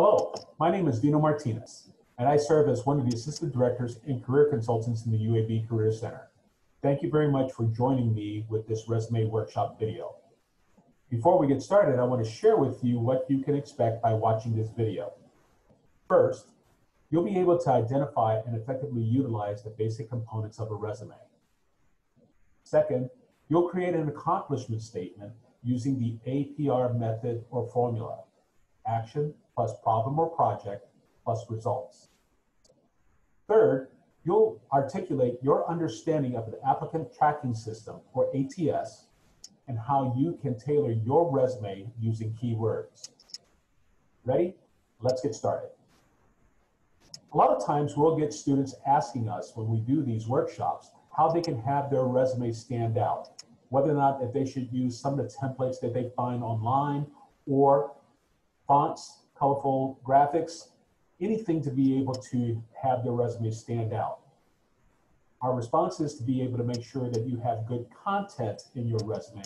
Hello, my name is Dino Martinez, and I serve as one of the assistant directors and career consultants in the UAB Career Center. Thank you very much for joining me with this resume workshop video. Before we get started, I want to share with you what you can expect by watching this video. First, you'll be able to identify and effectively utilize the basic components of a resume. Second, you'll create an accomplishment statement using the APR method or formula, action plus problem or project plus results. Third, you'll articulate your understanding of the applicant tracking system or ATS and how you can tailor your resume using keywords. Ready? Let's get started. A lot of times we'll get students asking us when we do these workshops how they can have their resume stand out, whether or not that they should use some of the templates that they find online or fonts, colorful graphics, anything to be able to have your resume stand out. Our response is to be able to make sure that you have good content in your resume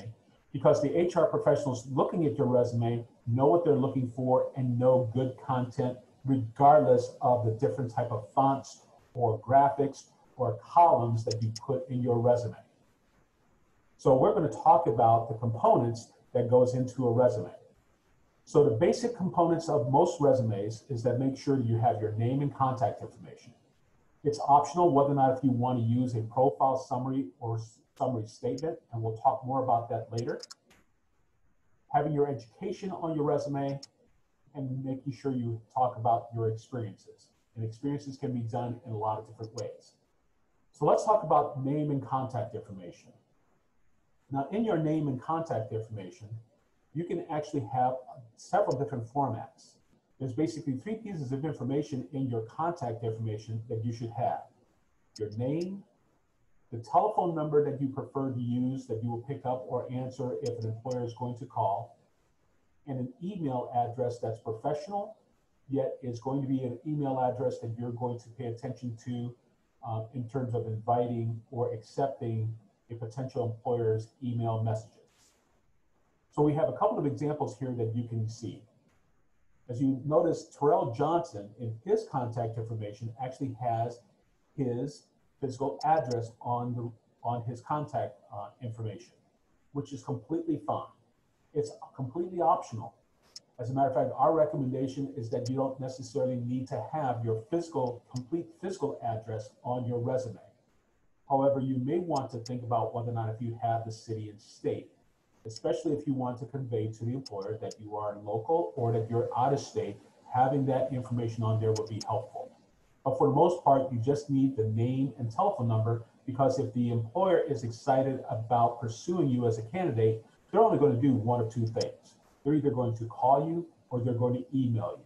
because the HR professionals looking at your resume know what they're looking for and know good content regardless of the different type of fonts or graphics or columns that you put in your resume. So we're going to talk about the components that goes into a resume. So the basic components of most resumes is that make sure you have your name and contact information. It's optional whether or not if you want to use a profile summary or summary statement, and we'll talk more about that later. Having your education on your resume and making sure you talk about your experiences. And experiences can be done in a lot of different ways. So let's talk about name and contact information. Now in your name and contact information, you can actually have several different formats. There's basically three pieces of information in your contact information that you should have. Your name, the telephone number that you prefer to use that you will pick up or answer if an employer is going to call, and an email address that's professional, yet is going to be an email address that you're going to pay attention to uh, in terms of inviting or accepting a potential employer's email messages. So we have a couple of examples here that you can see. As you notice, Terrell Johnson in his contact information actually has his physical address on, the, on his contact uh, information, which is completely fine. It's completely optional. As a matter of fact, our recommendation is that you don't necessarily need to have your physical, complete physical address on your resume. However, you may want to think about whether or not if you have the city and state especially if you want to convey to the employer that you are local or that you're out of state, having that information on there would be helpful. But for the most part, you just need the name and telephone number because if the employer is excited about pursuing you as a candidate, they're only going to do one of two things. They're either going to call you or they're going to email you.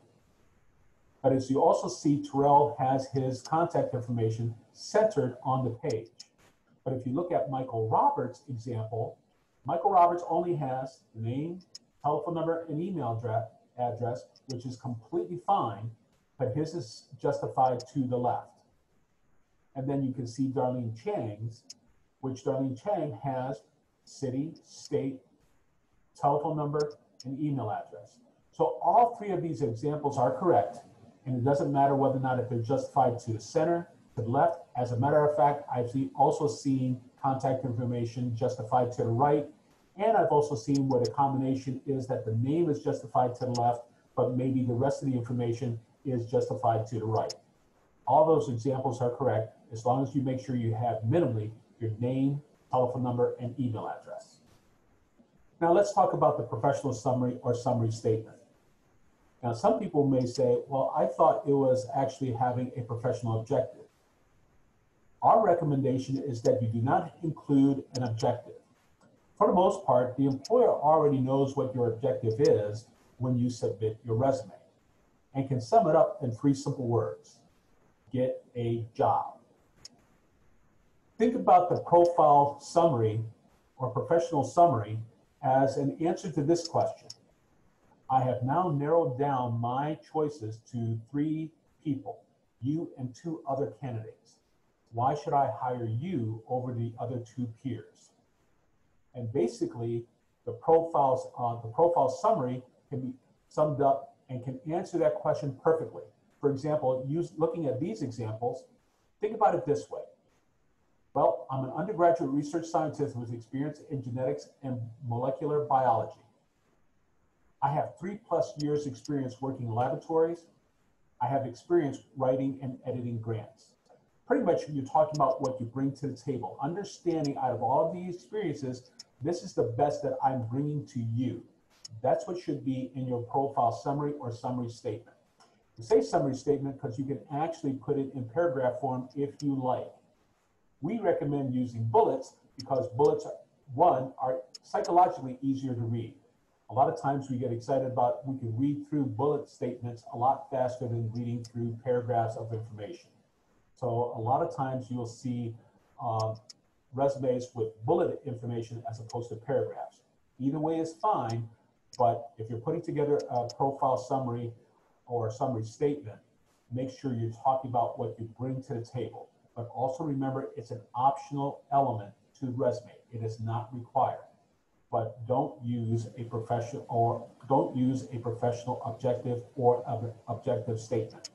But as you also see, Terrell has his contact information centered on the page. But if you look at Michael Roberts' example, Michael Roberts only has name, telephone number, and email address, which is completely fine, but his is justified to the left. And then you can see Darlene Chang's, which Darlene Chang has city, state, telephone number, and email address. So all three of these examples are correct, and it doesn't matter whether or not if they're justified to the center, to the left. As a matter of fact, I've also seen contact information justified to the right and I've also seen where the combination is that the name is justified to the left, but maybe the rest of the information is justified to the right. All those examples are correct as long as you make sure you have minimally your name, telephone number, and email address. Now let's talk about the professional summary or summary statement. Now some people may say, well, I thought it was actually having a professional objective. Our recommendation is that you do not include an objective for the most part, the employer already knows what your objective is when you submit your resume and can sum it up in three simple words get a job. Think about the profile summary or professional summary as an answer to this question. I have now narrowed down my choices to three people, you and two other candidates. Why should I hire you over the other two peers? And basically, the profiles uh, the profile summary can be summed up and can answer that question perfectly. For example, use, looking at these examples, think about it this way. Well, I'm an undergraduate research scientist with experience in genetics and molecular biology. I have three plus years experience working in laboratories. I have experience writing and editing grants. Pretty much you're talking about what you bring to the table. Understanding out of all of these experiences, this is the best that I'm bringing to you. That's what should be in your profile summary or summary statement. You say summary statement because you can actually put it in paragraph form if you like. We recommend using bullets because bullets, one, are psychologically easier to read. A lot of times we get excited about, we can read through bullet statements a lot faster than reading through paragraphs of information. So a lot of times you'll see um, resumes with bullet information as opposed to paragraphs. Either way is fine, but if you're putting together a profile summary or a summary statement, make sure you're talking about what you bring to the table. But also remember, it's an optional element to resume. It is not required. But don't use a professional or don't use a professional objective or ob objective statement.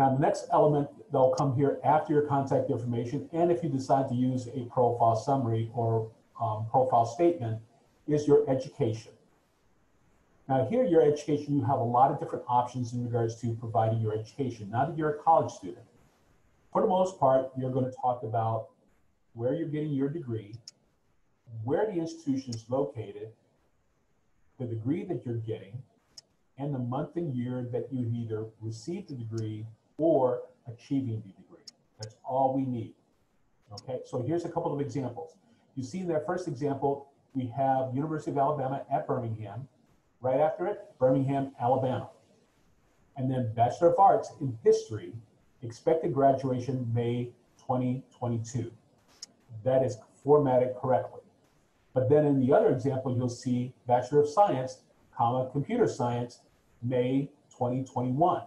Now, the next element that'll come here after your contact information, and if you decide to use a profile summary or um, profile statement, is your education. Now here, your education, you have a lot of different options in regards to providing your education. Now that you're a college student, for the most part, you're going to talk about where you're getting your degree, where the institution is located, the degree that you're getting, and the month and year that you either received the degree or achieving the degree. That's all we need. Okay, so here's a couple of examples. You see in that first example, we have University of Alabama at Birmingham, Right after it, Birmingham, Alabama. And then Bachelor of Arts in History, expected graduation May 2022. That is formatted correctly. But then in the other example, you'll see Bachelor of Science, comma, Computer Science, May 2021.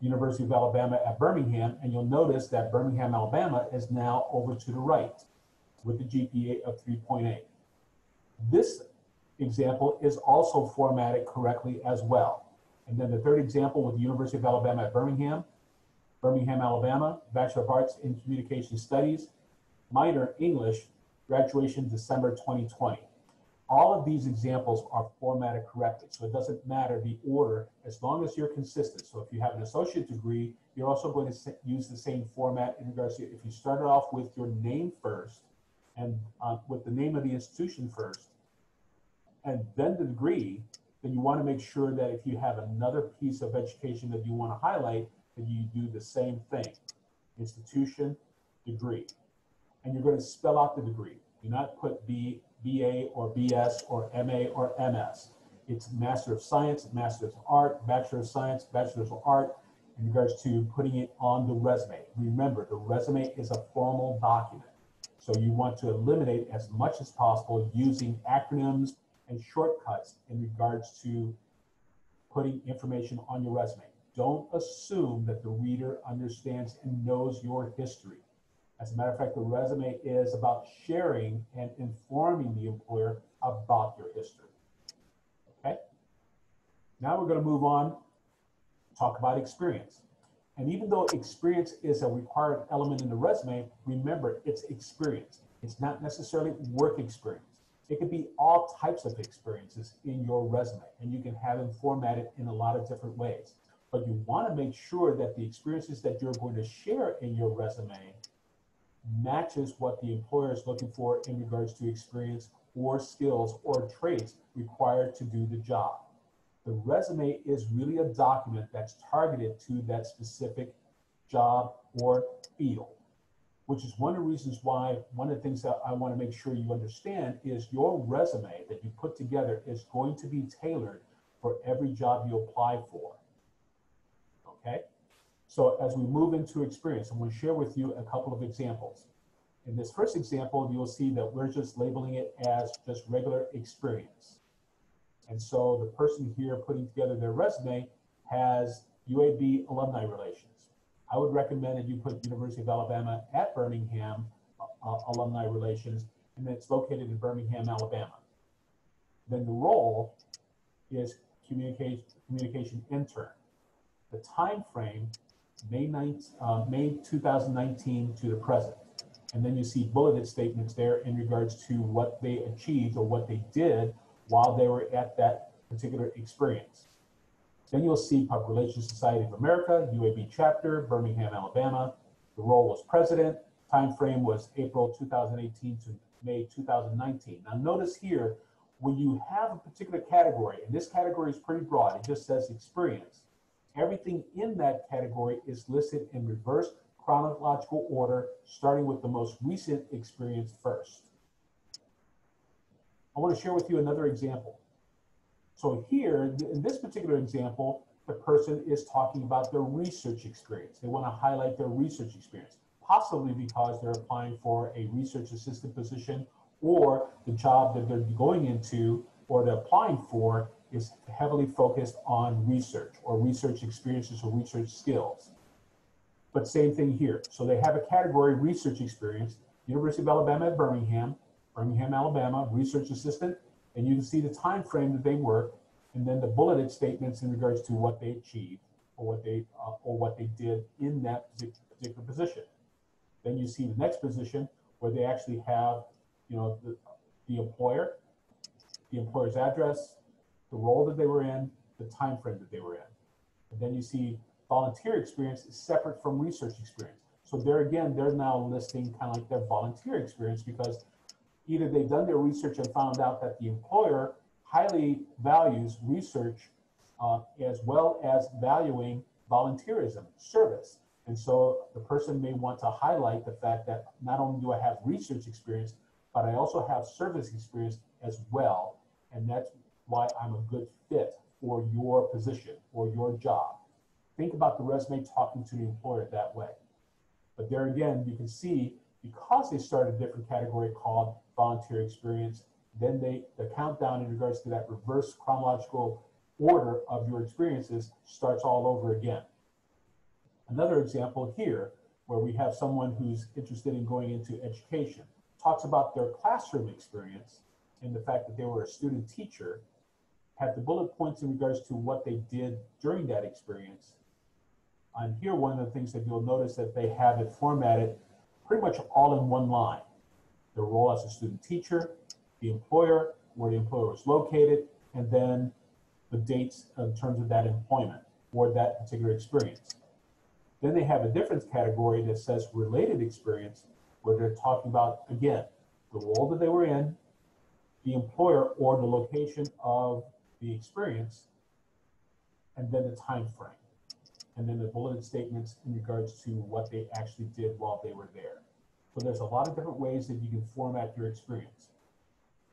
University of Alabama at Birmingham, and you'll notice that Birmingham, Alabama is now over to the right with the GPA of 3.8. This example is also formatted correctly as well. And then the third example with the University of Alabama at Birmingham, Birmingham, Alabama, Bachelor of Arts in Communication Studies, minor English, graduation December 2020. All of these examples are formatted correctly, so it doesn't matter the order as long as you're consistent. So if you have an associate degree, you're also going to use the same format in regards to if you started off with your name first and uh, with the name of the institution first, and then the degree, then you want to make sure that if you have another piece of education that you want to highlight, that you do the same thing. Institution, degree. And you're going to spell out the degree. Do not put B, BA or BS or MA or MS. It's Master of Science, Master of Art, Bachelor of Science, Bachelor of Art, in regards to putting it on the resume. Remember, the resume is a formal document. So you want to eliminate as much as possible using acronyms, and shortcuts in regards to putting information on your resume. Don't assume that the reader understands and knows your history. As a matter of fact, the resume is about sharing and informing the employer about your history. Okay? Now we're going to move on, talk about experience. And even though experience is a required element in the resume, remember it's experience. It's not necessarily work experience. It could be all types of experiences in your resume, and you can have them formatted in a lot of different ways. But you want to make sure that the experiences that you're going to share in your resume matches what the employer is looking for in regards to experience or skills or traits required to do the job. The resume is really a document that's targeted to that specific job or field which is one of the reasons why one of the things that I want to make sure you understand is your resume that you put together is going to be tailored for every job you apply for. Okay? So as we move into experience, I'm going to share with you a couple of examples. In this first example, you'll see that we're just labeling it as just regular experience. And so the person here putting together their resume has UAB alumni relations. I would recommend that you put University of Alabama at Birmingham uh, alumni relations, and it's located in Birmingham, Alabama. Then the role is communication, communication intern. The time frame, May 9th, uh, May 2019 to the present. And then you see bulleted statements there in regards to what they achieved or what they did while they were at that particular experience. Then you'll see Relations Society of America, UAB chapter, Birmingham, Alabama. The role was president. Time frame was April 2018 to May 2019. Now notice here, when you have a particular category, and this category is pretty broad, it just says experience. Everything in that category is listed in reverse chronological order, starting with the most recent experience first. I want to share with you another example. So here, in this particular example, the person is talking about their research experience. They want to highlight their research experience, possibly because they're applying for a research assistant position or the job that they're going into or they're applying for is heavily focused on research or research experiences or research skills. But same thing here. So they have a category research experience, University of Alabama at Birmingham, Birmingham, Alabama, research assistant, and you can see the time frame that they work, and then the bulleted statements in regards to what they achieved or what they uh, or what they did in that particular position. Then you see the next position where they actually have, you know, the, the employer, the employer's address, the role that they were in, the time frame that they were in. And then you see volunteer experience is separate from research experience. So there again, they're now listing kind of like their volunteer experience because either they've done their research and found out that the employer highly values research uh, as well as valuing volunteerism, service. And so the person may want to highlight the fact that not only do I have research experience, but I also have service experience as well. And that's why I'm a good fit for your position or your job. Think about the resume talking to the employer that way. But there again, you can see because they started a different category called volunteer experience, then they the countdown in regards to that reverse chronological order of your experiences starts all over again. Another example here, where we have someone who's interested in going into education, talks about their classroom experience and the fact that they were a student teacher, have the bullet points in regards to what they did during that experience. And here, one of the things that you'll notice that they have it formatted pretty much all in one line their role as a student teacher, the employer, where the employer was located, and then the dates in terms of that employment or that particular experience. Then they have a different category that says related experience, where they're talking about, again, the role that they were in, the employer or the location of the experience, and then the time frame. And then the bulleted statements in regards to what they actually did while they were there. So there's a lot of different ways that you can format your experience.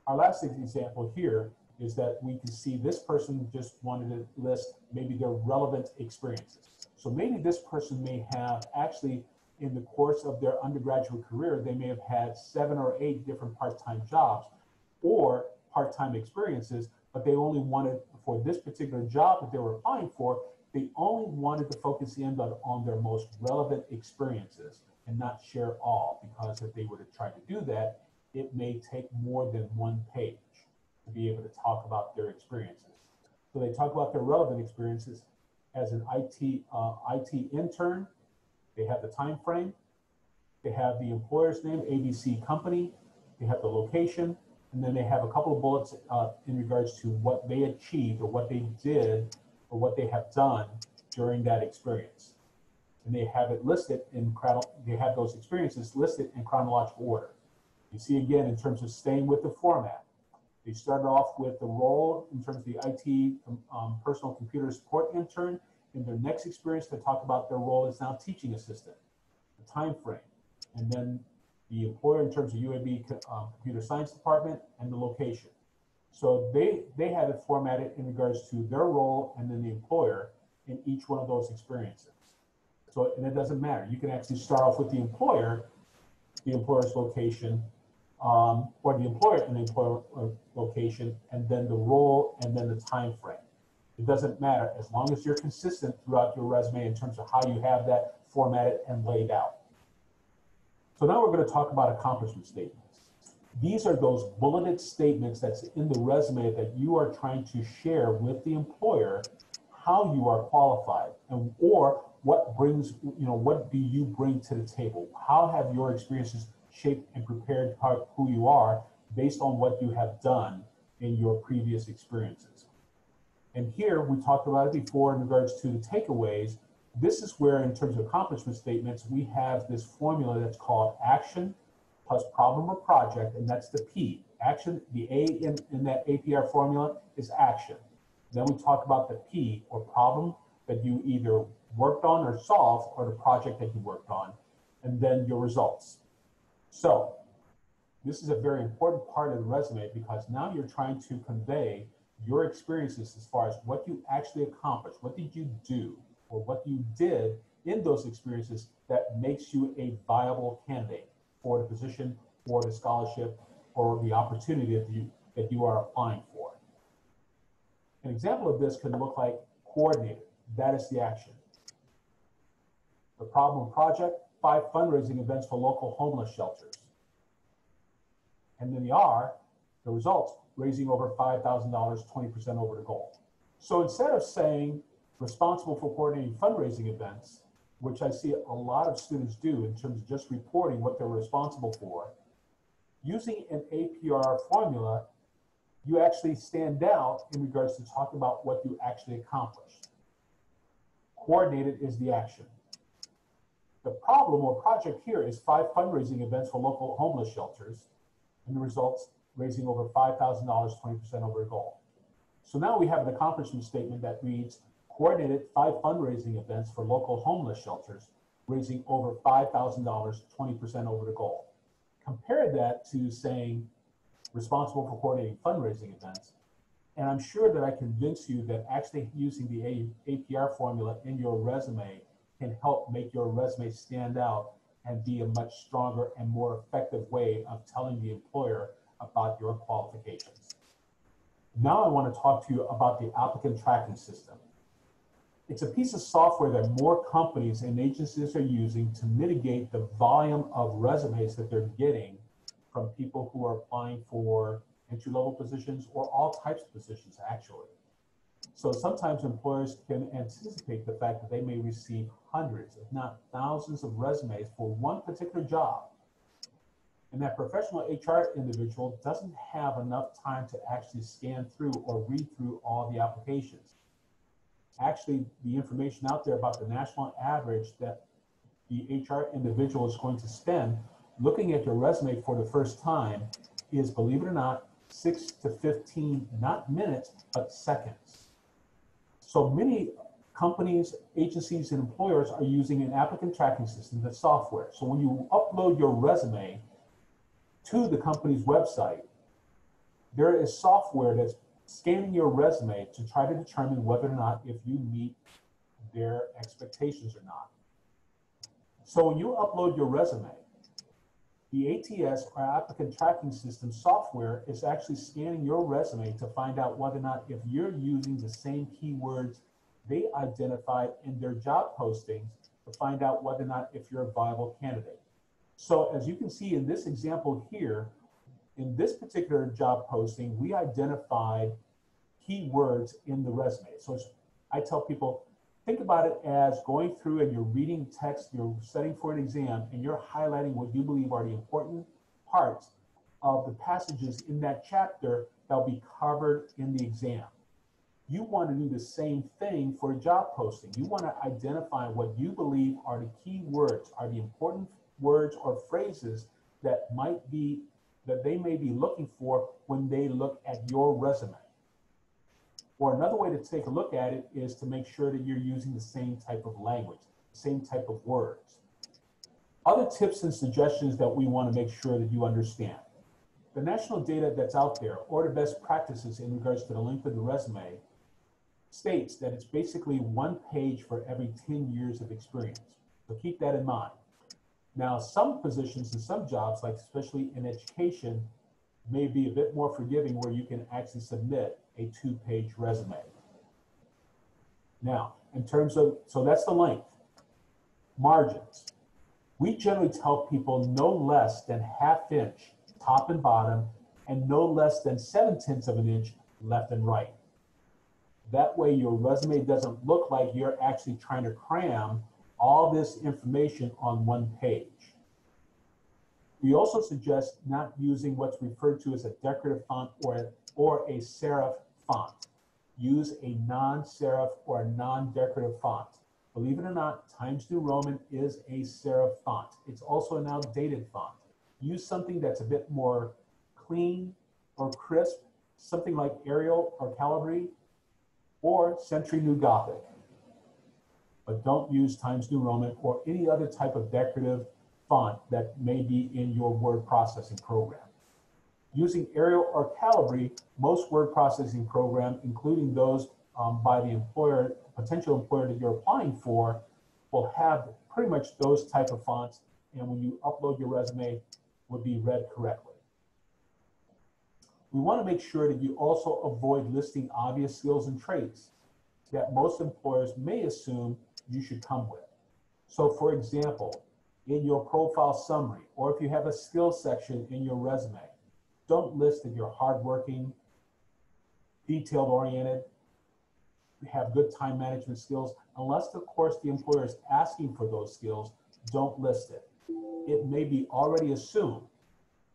Our last example here is that we can see this person just wanted to list maybe their relevant experiences. So maybe this person may have actually in the course of their undergraduate career, they may have had seven or eight different part-time jobs or part-time experiences, but they only wanted for this particular job that they were applying for, they only wanted to focus in on, on their most relevant experiences and not share all because if they were to try to do that, it may take more than one page to be able to talk about their experiences. So they talk about their relevant experiences as an IT uh, IT intern. They have the time frame. They have the employer's name, ABC Company. They have the location, and then they have a couple of bullets uh, in regards to what they achieved or what they did or what they have done during that experience and they have it listed in they have those experiences listed in chronological order. You see again in terms of staying with the format. They started off with the role in terms of the IT um, personal computer support intern. In their next experience, they talk about their role as now teaching assistant, the time frame, and then the employer in terms of UAB um, computer science department and the location. So they they had it formatted in regards to their role and then the employer in each one of those experiences. So, and it doesn't matter. You can actually start off with the employer, the employer's location, um, or the employer and the employer uh, location, and then the role, and then the time frame. It doesn't matter as long as you're consistent throughout your resume in terms of how you have that formatted and laid out. So now we're going to talk about accomplishment statements. These are those bulleted statements that's in the resume that you are trying to share with the employer how you are qualified and or what brings you know what do you bring to the table how have your experiences shaped and prepared who you are based on what you have done in your previous experiences and here we talked about it before in regards to the takeaways this is where in terms of accomplishment statements we have this formula that's called action plus problem or project and that's the p. Action the a in, in that apr formula is action. Then we talk about the P or problem that you either worked on or solved or the project that you worked on, and then your results. So this is a very important part of the resume because now you're trying to convey your experiences as far as what you actually accomplished, what did you do, or what you did in those experiences that makes you a viable candidate for the position, or the scholarship, or the opportunity that you that you are applying for. An example of this can look like coordinated. That is the action. The problem project, five fundraising events for local homeless shelters. And then the R, the results, raising over $5,000, 20% over the goal. So instead of saying responsible for coordinating fundraising events, which I see a lot of students do in terms of just reporting what they're responsible for, using an APR formula you actually stand out in regards to talking about what you actually accomplished. Coordinated is the action. The problem or project here is five fundraising events for local homeless shelters, and the results raising over $5,000, 20% over a goal. So now we have an accomplishment statement that reads, coordinated five fundraising events for local homeless shelters, raising over $5,000, 20% over the goal. Compare that to saying, responsible for coordinating fundraising events. And I'm sure that I convince you that actually using the APR formula in your resume can help make your resume stand out and be a much stronger and more effective way of telling the employer about your qualifications. Now I want to talk to you about the applicant tracking system. It's a piece of software that more companies and agencies are using to mitigate the volume of resumes that they're getting from people who are applying for entry level positions or all types of positions, actually. So sometimes employers can anticipate the fact that they may receive hundreds, if not thousands, of resumes for one particular job. And that professional HR individual doesn't have enough time to actually scan through or read through all the applications. Actually, the information out there about the national average that the HR individual is going to spend looking at your resume for the first time is, believe it or not, six to 15, not minutes, but seconds. So many companies, agencies, and employers are using an applicant tracking system, the software. So when you upload your resume to the company's website, there is software that's scanning your resume to try to determine whether or not if you meet their expectations or not. So when you upload your resume, the ATS or applicant tracking system software is actually scanning your resume to find out whether or not if you're using the same keywords they identified in their job postings to find out whether or not if you're a viable candidate. So as you can see in this example here, in this particular job posting, we identified keywords in the resume. So I tell people, think about it as going through and you're reading text, you're studying for an exam, and you're highlighting what you believe are the important parts of the passages in that chapter that'll be covered in the exam. You want to do the same thing for a job posting. You want to identify what you believe are the key words, are the important words or phrases that might be that they may be looking for when they look at your resume. Or another way to take a look at it is to make sure that you're using the same type of language, same type of words. Other tips and suggestions that we want to make sure that you understand. The national data that's out there, or the best practices in regards to the length of the resume, states that it's basically one page for every 10 years of experience. So keep that in mind. Now, some positions and some jobs, like especially in education, may be a bit more forgiving where you can actually submit a two-page resume. Now, in terms of, so that's the length. Margins. We generally tell people no less than half inch top and bottom, and no less than seven tenths of an inch left and right. That way your resume doesn't look like you're actually trying to cram all this information on one page. We also suggest not using what's referred to as a decorative font or, or a serif font. Use a non-serif or a non-decorative font. Believe it or not, Times New Roman is a serif font. It's also an outdated font. Use something that's a bit more clean or crisp, something like Arial or Calibri or Century New Gothic. But don't use Times New Roman or any other type of decorative font that may be in your word processing program. Using Arial or Calibri, most word processing programs, including those um, by the employer, potential employer that you're applying for, will have pretty much those type of fonts. And when you upload your resume, would be read correctly. We want to make sure that you also avoid listing obvious skills and traits that most employers may assume you should come with. So for example, in your profile summary, or if you have a skills section in your resume, don't list that you're hardworking, detailed oriented, have good time management skills, unless of course the employer is asking for those skills, don't list it. It may be already assumed.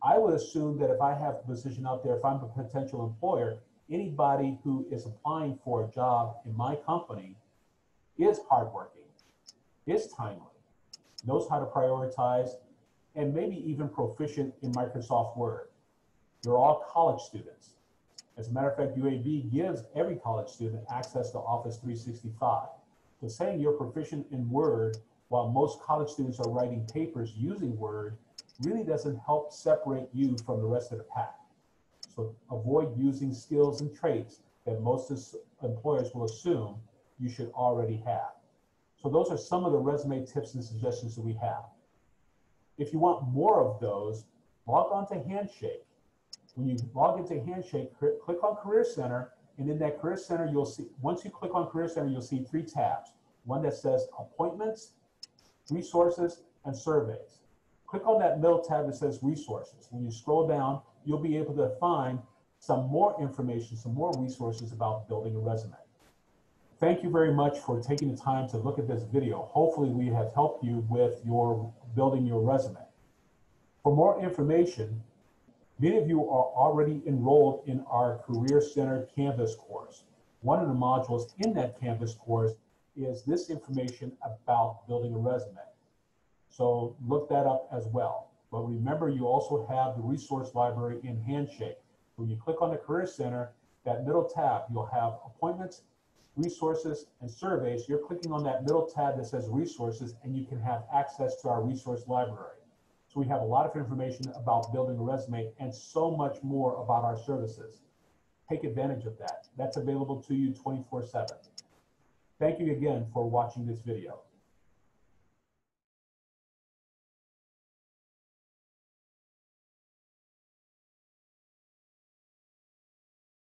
I would assume that if I have a position out there, if I'm a potential employer, anybody who is applying for a job in my company is hardworking, is timely, knows how to prioritize, and maybe even proficient in Microsoft Word. You're all college students. As a matter of fact, UAB gives every college student access to Office 365. So saying you're proficient in Word while most college students are writing papers using Word really doesn't help separate you from the rest of the pack. So avoid using skills and traits that most employers will assume you should already have. So those are some of the resume tips and suggestions that we have. If you want more of those, log on to Handshake. When you log into Handshake, click on Career Center, and in that Career Center, you'll see, once you click on Career Center, you'll see three tabs. One that says Appointments, Resources, and Surveys. Click on that middle tab that says Resources. When you scroll down, you'll be able to find some more information, some more resources about building a resume. Thank you very much for taking the time to look at this video. Hopefully we have helped you with your building your resume. For more information, many of you are already enrolled in our Career Center Canvas course. One of the modules in that Canvas course is this information about building a resume. So look that up as well. But remember, you also have the resource library in Handshake. When you click on the Career Center, that middle tab, you'll have appointments, resources, and surveys. You're clicking on that middle tab that says resources, and you can have access to our resource library. So we have a lot of information about building a resume and so much more about our services. Take advantage of that. That's available to you 24 7. Thank you again for watching this video.